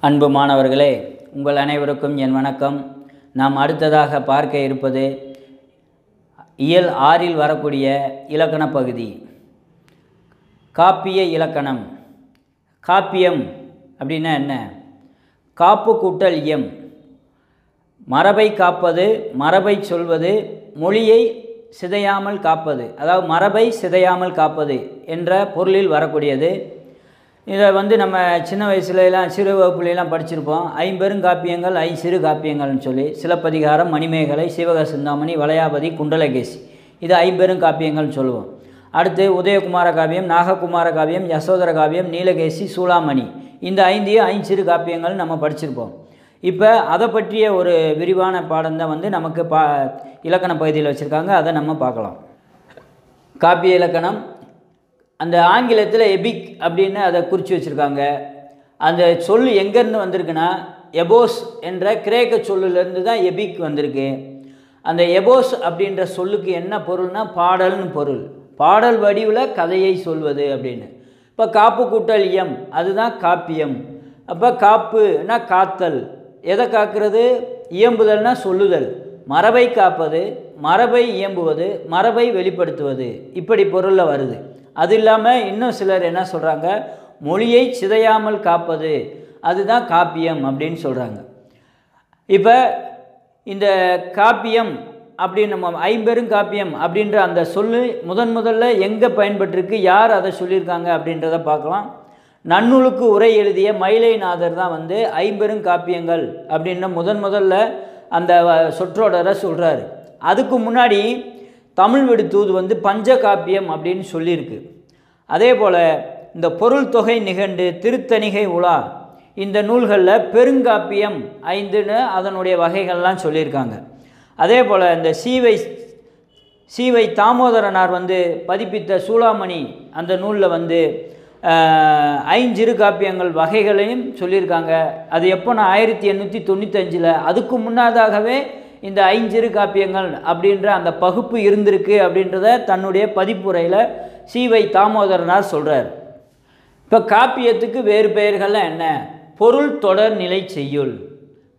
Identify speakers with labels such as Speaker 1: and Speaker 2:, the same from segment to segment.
Speaker 1: அன்பு மாணவர்களே உங்கள் அனைவருக்கும் என் வணக்கம். நாம் அடுத்ததாக பார்க்க இருப்பது இயல் ஆறில் வரக்கூடிய இலக்கண பகுதி. காப்பிய இலக்கணம். காப்பியம் அப்படின்னா என்ன? காப்பு கூட்டல் இயம் மரபை காப்பது மரபை சொல்வது மொழியை சிதையாமல் காப்பது. அதாவது மரபை சிதையாமல் காப்பது என்ற பொருளில் வரக்கூடியது இதை வந்து நம்ம சின்ன வயசுலலாம் சிறு வகுப்புலாம் படிச்சிருப்போம். ஐம்பெருங்காப்பியங்கள் சிறு காப்பியங்கள்னு சொல்லி சிலப்பதிகாரம் மணிமேகலை சிவக சிந்தாமணி வளையாபதி குண்டலகேசி. இது ஐம்பெருங்காப்பியங்கள்னு சொல்லுவோம். அடுத்து உதயகுமார காவியம் நாககுமார காவியம் யசோதர காவியம் நீலகேசி சூளாமணி. இந்த ஐந்தையும் ஐஞ்சிறு காப்பியங்கள் நம்ம படிச்சிருப்போம். இப்போ அதை பற்றிய ஒரு விரிவான பாடம் தான் வந்து நமக்கு பா இலக்கண பகுதியில் வச்சுருக்காங்க. அதை நம்ம பார்க்கலாம். காப்பிய இலக்கணம் அந்த ஆங்கிலத்தில் எபிக் அப்படின்னு அதை குறித்து வச்சுருக்காங்க. அந்த சொல் எங்கேருந்து வந்திருக்குன்னா எபோஸ் என்ற கிரேக்க சொல்லுலேருந்து தான் எபிக் வந்திருக்கு. அந்த எபோஸ் அப்படின்ற சொல்லுக்கு என்ன பொருள்னா பாடல்னு பொருள். பாடல் வடிவில் கதையை சொல்வது அப்படின்னு. இப்போ காப்பு கூட்டல் இயம் அதுதான் காப்பியம். அப்போ காப்புனா காத்தல். எதை காக்கிறது? இயம்புதல்னா சொல்லுதல். மரபை காப்பது மரபை இயம்புவது மரபை வெளிப்படுத்துவது இப்படி பொருளில் வருது. அது இல்லாமல் இன்னும் சிலர் என்ன சொல்கிறாங்க மொழியை சிதையாமல் காப்பது அதுதான் காப்பியம் அப்படின்னு சொல்கிறாங்க இப்போ இந்த காப்பியம் அப்படின்னு நம்ம ஐம்பெரும் காப்பியம் அப்படின்ற அந்த சொல்லு முதன் முதல்ல எங்கே பயன்பட்டிருக்கு யார் அதை சொல்லியிருக்காங்க அப்படின்றத பார்க்கலாம். நன்னூலுக்கு உரை எழுதிய மயிலைநாதர் தான் வந்து ஐம்பெரும் காப்பியங்கள் அப்படின்னு முதன் முதல்ல அந்த சொற்றொடரை சொல்கிறாரு அதுக்கு முன்னாடி தமிழ் விடு தூது வந்து பஞ்ச காப்பியம் அப்படின்னு சொல்லியிருக்கு. அதே போல் இந்த பொருள் தொகை நிகண்டு திருத்தணிகை உலா இந்த நூல்களில் பெருங்காப்பியம் ஐந்துன்னு அதனுடைய வகைகள்லாம் சொல்லியிருக்காங்க. அதே போல் இந்த சீவை சீவை தாமோதரனார் வந்து பதிப்பித்த சூளாமணி அந்த நூலில் வந்து ஐஞ்சிறு காப்பியங்கள் வகைகளையும் சொல்லியிருக்காங்க. அது எப்போ நான் ஆயிரத்தி எண்ணூற்றி தொண்ணூத்தஞ்சில் அதுக்கு முன்னதாகவே இந்த ஐஞ்சிறு காப்பியங்கள் அப்படின்ற அந்த பகுப்பு இருந்திருக்கு அப்படின்றத தன்னுடைய பதிப்புரையில் சீவை தாமோதரனார் சொல்கிறார் இப்போ காப்பியத்துக்கு வேறு பெயர்கள்லாம் என்ன? பொருள் தொடர் நிலை செய்யுள்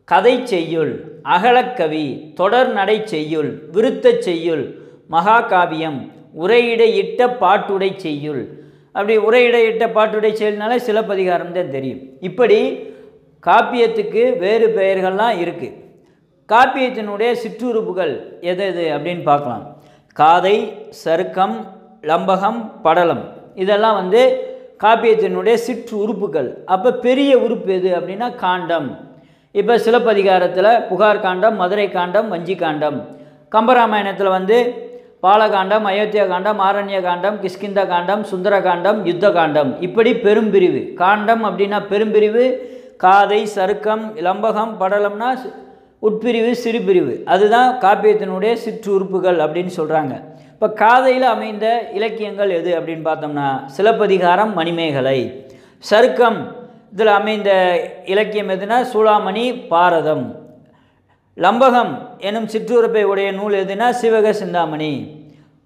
Speaker 1: கதை செய்யுள் அகலக்கவி தொடர் நடை செய்யுள் விருத்த செய்யுள் மகாகாவியம் உரையிடையிட்ட பாட்டுடை செய்யுள் அப்படி உரையிடையிட்ட பாட்டுடை செயல்னால சிலப்பதிகாரம் தான் தெரியும். இப்படி காப்பியத்துக்கு வேறு பெயர்கள்லாம் இருக்குது காப்பியத்தினுடைய சிற்றுறுப்புகள் எது எது அப்படின்னு பார்க்கலாம். காதை சருக்கம் லம்பகம் படலம். இதெல்லாம் வந்து காப்பியத்தினுடைய சிற்று உறுப்புகள் அப்போ பெரிய உறுப்பு எது அப்படின்னா காண்டம். இப்போ சிலப்பதிகாரத்தில் புகார் காண்டம் மதுரை காண்டம் வஞ்சி காண்டம். கம்பராமாயணத்தில் வந்து பாலகாண்டம் அயோத்தியா காண்டம் ஆரண்ய காண்டம் கிஷ்கிந்த காண்டம் சுந்தர காண்டம் யுத்த காண்டம் இப்படி பெரும்பிரிவு. காண்டம் அப்படின்னா பெரும்பிரிவு காதை சருக்கம் லம்பகம் படலம்னா உட்பிரிவு சிறுபிரிவு. அதுதான் காப்பியத்தினுடைய சிற்று உறுப்புகள் அப்படின்னு சொல்கிறாங்க இப்போ காதையில் அமைந்த இலக்கியங்கள் எது அப்படின்னு பார்த்தோம்னா சிலப்பதிகாரம் மணிமேகலை. சருக்கம் இதில் அமைந்த இலக்கியம் எதுனா சூளாமணி பாரதம். லம்பகம் எனும் சிற்றுறுப்பை உடைய நூல் எதுனா சிவக சிந்தாமணி.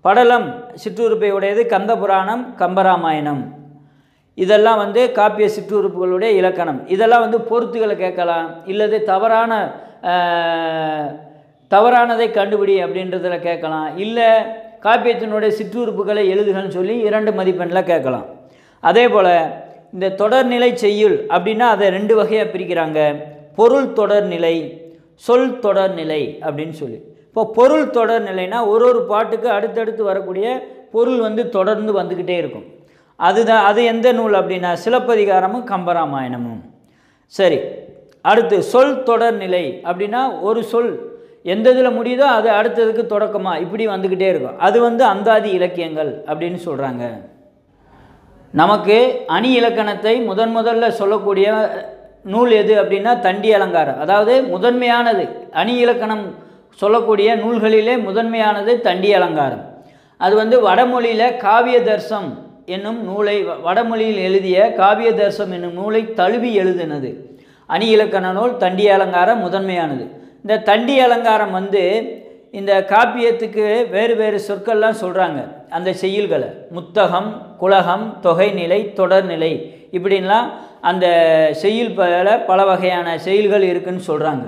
Speaker 1: படலம் சிற்றுறுப்பை உடையது கந்தபுராணம் கம்பராமாயணம். இதெல்லாம் வந்து காப்பிய சிற்றுறுப்புகளுடைய இலக்கணம். இதெல்லாம் வந்து பொருத்துகளை கேட்கலாம். இல்லது தவறான தவறானதை கண்டுபிடி அப்படின்றதில் கேட்கலாம். இல்லை காப்பியத்தினுடைய சிற்றுறுப்புகளை எழுதுகன்னு சொல்லி இரண்டு மதிப்பெண்ணில் கேட்கலாம். அதே போல் இந்த தொடர்நிலை செய்யுள் அப்படின்னா அதை ரெண்டு வகையாக பிரிக்கிறாங்க. பொருள் தொடர்நிலை சொல் தொடர்நிலை அப்படின்னு சொல்லி. இப்போ பொருள் தொடர்நிலைனா ஒரு ஒரு பாட்டுக்கு அடுத்தடுத்து வரக்கூடிய பொருள் வந்து தொடர்ந்து வந்துக்கிட்டே இருக்கும். அதுதான் அது எந்த நூல் அப்படின்னா சிலப்பதிகாரமும் கம்பராமாயணமும். சரி அடுத்து சொல் தொடர்நிலை அப்படின்னா ஒரு சொல் எந்த இதில் முடியுதோ அது அடுத்ததுக்கு தொடக்கமாக இப்படி வந்துக்கிட்டே இருக்கும். அது வந்து அந்தாதி இலக்கியங்கள் அப்படின்னு சொல்கிறாங்க நமக்கு அணி இலக்கணத்தை முதன் முதல்ல சொல்லக்கூடிய நூல் எது அப்படின்னா தண்டி அலங்காரம். அதாவது முதன்மையானது அணி இலக்கணம் சொல்லக்கூடிய நூல்களிலே முதன்மையானது தண்டி அலங்காரம். அது வந்து வடமொழியில் காவிய தர்சம் என்னும் நூலை வடமொழியில் எழுதிய காவிய தர்சம் என்னும் நூலை தழுவி எழுதினது. அணி இலக்கண நூல் தண்டி அலங்காரம் முதன்மையானது. இந்த தண்டி அலங்காரம் வந்து இந்த காப்பியத்துக்கு வேறு வேறு சொற்கள்லாம் சொல்கிறாங்க அந்த செய்யுள்களை முத்தகம் குலகம் தொகைநிலை தொடர்நிலை இப்படின்லாம் அந்த செய்யுள் பல பல வகையான செயல்கள் இருக்குதுன்னு சொல்கிறாங்க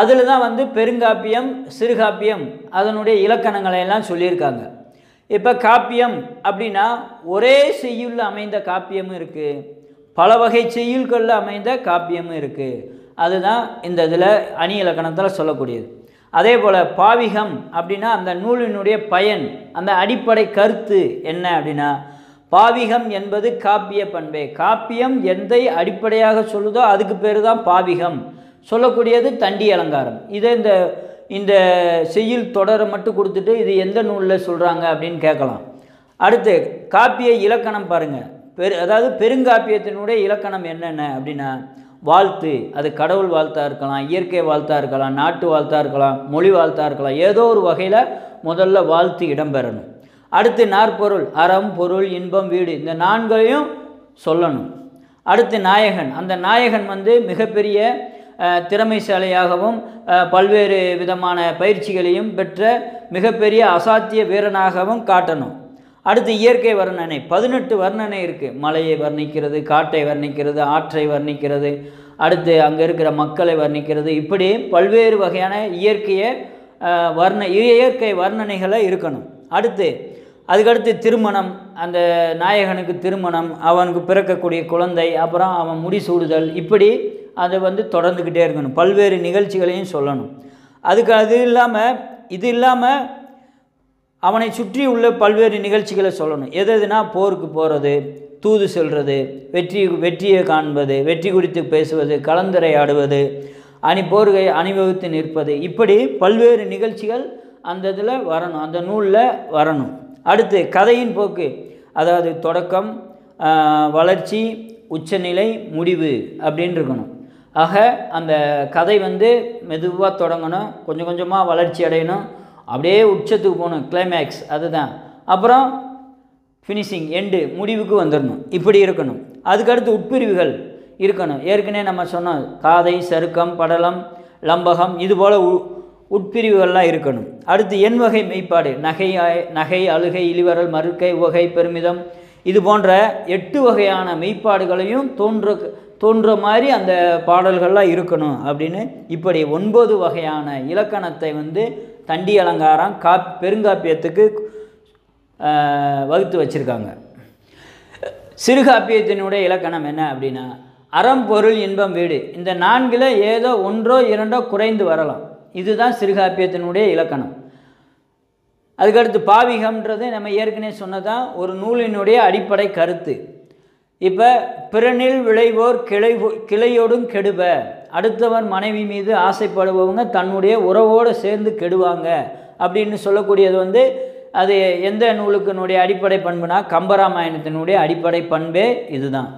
Speaker 1: அதில் தான் வந்து பெருங்காப்பியம் சிறுகாப்பியம் அதனுடைய இலக்கணங்களை எல்லாம் சொல்லியிருக்காங்க. இப்போ காப்பியம் அப்படின்னா ஒரே செய்யுளில் அமைந்த காப்பியமும் இருக்குது பல வகை செய்யுள்களில் அமைந்த காப்பியமும் இருக்குது அதுதான் இந்த இதில் அணி இலக்கணத்தில் சொல்லக்கூடியது. அதே போல் பாவிகம் அப்படின்னா அந்த நூலினுடைய பயன் அந்த அடிப்படை கருத்து என்ன அப்படின்னா பாவிகம் என்பது காப்பிய பண்பே. காப்பியம் எந்தை அடிப்படையாக சொல்லுதோ அதுக்கு பேர் தான் பாவிகம். சொல்லக்கூடியது தண்டி அலங்காரம். இதை இந்த இந்த செய்யுள் தொடரை மட்டும் கொடுத்துட்டு இது எந்த நூலில் சொல்கிறாங்க அப்படின்னு கேட்கலாம். அடுத்து காப்பிய இலக்கணம் பாருங்கள் பெரு அதாவது பெருங்காப்பியத்தினுடைய இலக்கணம் என்னென்ன அப்படின்னா வாழ்த்து அது கடவுள் வாழ்த்தாக இருக்கலாம் இயற்கை வாழ்த்தாக இருக்கலாம் நாட்டு வாழ்த்தாக இருக்கலாம் மொழி வாழ்த்தாக இருக்கலாம் ஏதோ ஒரு வகையில் முதல்ல வாழ்த்து இடம்பெறணும். அடுத்து நாற்பொருள் அறம் பொருள் இன்பம் வீடு இந்த நான்கையும் சொல்லணும். அடுத்து நாயகன். அந்த நாயகன் வந்து மிகப்பெரிய திறமைசாலையாகவும் பல்வேறு விதமான பயிற்சிகளையும் பெற்ற மிகப்பெரிய அசாத்திய வீரனாகவும் காட்டணும். அடுத்து இயற்கை வர்ணனை. பதினெட்டு வர்ணனை இருக்குது மலையை வர்ணிக்கிறது காட்டை வர்ணிக்கிறது ஆற்றை வர்ணிக்கிறது அடுத்து அங்கே இருக்கிற மக்களை வர்ணிக்கிறது. இப்படி பல்வேறு வகையான இயற்கையை வர்ண இயற்கை வர்ணனைகளை இருக்கணும். அடுத்து அதுக்கடுத்து திருமணம் அந்த நாயகனுக்கு திருமணம் அவனுக்கு பிறக்கக்கூடிய குழந்தை அப்புறம் அவன் முடிசூடுதல் இப்படி அதை வந்து தொடர்ந்துக்கிட்டே இருக்கணும். பல்வேறு நிகழ்ச்சிகளையும் சொல்லணும். அதுக்கு அது இல்லாமல் இது இல்லாமல் அவனை சுற்றி உள்ள பல்வேறு நிகழ்ச்சிகளை சொல்லணும். எது எதுனா போருக்கு போகிறது தூது செல்வது வெற்றி வெற்றியை காண்பது வெற்றி குறித்து பேசுவது கலந்துரையாடுவது அணி போர்கை அணிவகுத்து நிற்பது இப்படி பல்வேறு நிகழ்ச்சிகள் அந்த இதில் வரணும். அந்த நூலில் வரணும். அடுத்து கதையின் போக்கு அதாவது தொடக்கம் வளர்ச்சி உச்சநிலை முடிவு அப்படின்னு இருக்கணும். ஆக அந்த கதை வந்து மெதுவாக தொடங்கணும் கொஞ்சம் கொஞ்சமாக வளர்ச்சி அடையணும் அப்படியே உச்சத்துக்கு போகணும் கிளைமேக்ஸ் அதுதான். அப்புறம் ஃபினிஷிங் எண்டு முடிவுக்கு வந்துடணும் இப்படி இருக்கணும். அதுக்கடுத்து உட்பிரிவுகள் இருக்கணும். ஏற்கனவே நம்ம சொன்னோம் காதை சருக்கம் படலம் லம்பகம் இது போல் உ உட்பிரிவுகள்லாம் இருக்கணும். அடுத்து எண் வகை மெய்ப்பாடு நகை நகை அழுகை இழிவரல் மறுக்கை உகை பெருமிதம். இது போன்ற எட்டு வகையான மெய்ப்பாடுகளையும் தோன்ற தோன்ற மாதிரி அந்த பாடல்கள்லாம் இருக்கணும் அப்படின்னு இப்படி ஒன்பது வகையான இலக்கணத்தை வந்து தண்டி அலங்காரம் காப் பெருங்காப்பியத்துக்கு வகுத்து வச்சுருக்காங்க. சிறுகாப்பியத்தினுடைய இலக்கணம் என்ன அப்படின்னா அறம் பொருள் இன்பம் வீடு. இந்த நான்கில் ஏதோ ஒன்றோ இரண்டோ குறைந்து வரலாம். இதுதான் சிறுகாப்பியத்தினுடைய இலக்கணம். அதுக்கடுத்து பாவிகம்ன்றது நம்ம ஏற்கனவே சொன்னதான் ஒரு நூலினுடைய அடிப்படை கருத்து. இப்போ பிறனில் விளைவோர் கிளை கிளையோடும் கெடுப. அடுத்தவன் மனைவி மீது ஆசைப்படுபவங்க தன்னுடைய உறவோடு சேர்ந்து கெடுவாங்க. அப்படின்னு சொல்லக்கூடியது வந்து அது எந்த நூலுக்கினுடைய அடிப்படை பண்புனா கம்பராமாயணத்தினுடைய அடிப்படை பண்பே இதுதான்.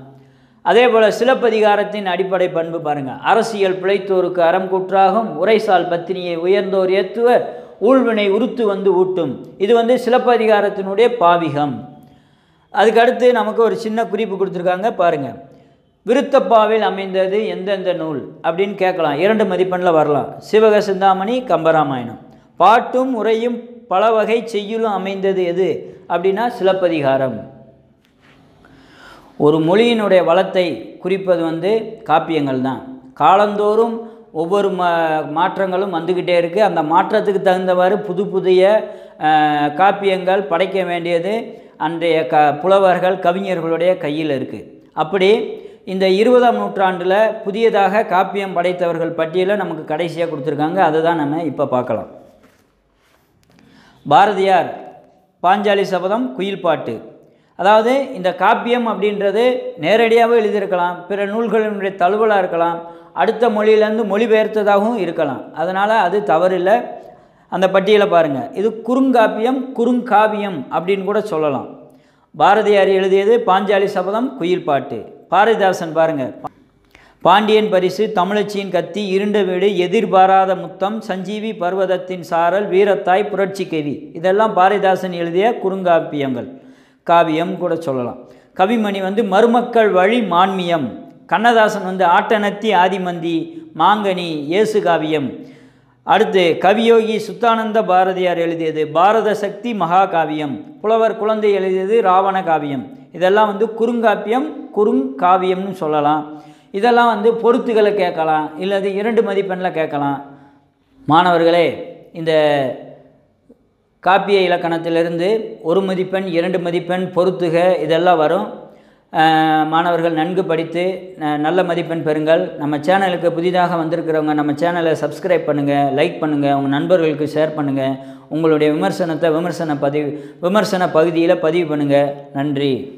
Speaker 1: அதே போல் சிலப்பதிகாரத்தின் அடிப்படை பண்பு பாருங்கள் அரசியல் பிழைத்தோருக்கு அறம் கூற்றாகும் உரைசால் பத்தினியை உயர்ந்தோர் ஏத்துவர் ஊழ்வினை உறுத்து வந்து ஊட்டும். இது வந்து சிலப்பதிகாரத்தினுடைய பாவிகம். அதுக்கடுத்து நமக்கு ஒரு சின்ன குறிப்பு கொடுத்துருக்காங்க பாருங்கள் விருத்தப்பாவில் அமைந்தது எந்தெந்த நூல்? அப்படின்னு கேட்கலாம். இரண்டு மதிப்பெண்ணில் வரலாம். சிவக சிந்தாமணி கம்பராமாயணம். பாட்டும் உரையும் பல வகை செய்யுளும் அமைந்தது எது? அப்படின்னா சிலப்பதிகாரம். ஒரு மொழியினுடைய வளத்தை குறிப்பது வந்து காப்பியங்கள் தான். காலந்தோறும் ஒவ்வொரு மா மாற்றங்களும் வந்துக்கிட்டே இருக்குது அந்த மாற்றத்துக்கு தகுந்தவாறு புது புதிய காப்பியங்கள் படைக்க வேண்டியது அன்றைய க புலவர்கள் கவிஞர்களுடைய கையில் இருக்குது அப்படி இந்த இருபதாம் நூற்றாண்டில் புதியதாக காப்பியம் படைத்தவர்கள் பட்டியலை நமக்கு கடைசியாக கொடுத்துருக்காங்க. அதை தான் நம்ம இப்போ பார்க்கலாம். பாரதியார் பாஞ்சாலி சபதம் குயில் பாட்டு அதாவது இந்த காப்பியம் அப்படின்றது நேரடியாகவே எழுதியிருக்கலாம் பிற நூல்களினுடைய தழுவலாக இருக்கலாம் அடுத்த மொழியிலேருந்து மொழிபெயர்த்ததாகவும் இருக்கலாம். அதனால் அது தவறில்லை. அந்த பட்டியலை பாருங்கள் இது குறுங்காப்பியம் குறுங்காவியம் அப்படின்னு கூட சொல்லலாம். பாரதியார் எழுதியது பாஞ்சாலி சபதம் குயில் பாட்டு. பாரதிதாசன் பாருங்கள் பாண்டியன் பரிசு தமிழச்சியின் கத்தி இருண்ட வீடு எதிர்பாராத முத்தம் சஞ்சீவி பர்வதத்தின் சாரல் வீரத்தாய் புரட்சி கவி. இதெல்லாம் பாரதிதாசன் எழுதிய குறுங்காப்பியங்கள். காவியம் கூட சொல்லலாம். கவிமணி வந்து மருமக்கள் வழி மான்மியம். கண்ணதாசன் வந்து ஆட்டனத்தி ஆதிமந்தி மாங்கனி இயேசு காவியம். அடுத்து கவியோகி சுத்தானந்த பாரதியார் எழுதியது பாரத சக்தி மகாகாவியம் புலவர் குழந்தை எழுதியது ராவண காவியம். இதெல்லாம் வந்து குறுங்காப்பியம் குறுங்காவியம்னு சொல்லலாம். இதெல்லாம் வந்து பொருத்துகளை கேட்கலாம். இல்லது இரண்டு மதிப்பெண்ணில் கேட்கலாம். மாணவர்களே இந்த காப்பிய இலக்கணத்திலிருந்து ஒரு மதிப்பெண் இரண்டு மதிப்பெண் பொருத்துக இதெல்லாம் வரும். மாணவர்கள் நன்கு படித்து ந- நல்ல மதிப்பெண் பெறுங்கள். நம்ம சேனலுக்கு புதிதாக வந்திருக்கிறவங்க நம்ம சேனலை சப்ஸ்கிரைப் பண்ணுங்கள் லைக் பண்ணுங்கள் உங்கள் நண்பர்களுக்கு ஷேர் பண்ணுங்கள் உங்களுடைய விமர்சனத்தை விமர்சன பதிவு விமர்சன பகுதியில் பதிவு பண்ணுங்கள் நன்றி.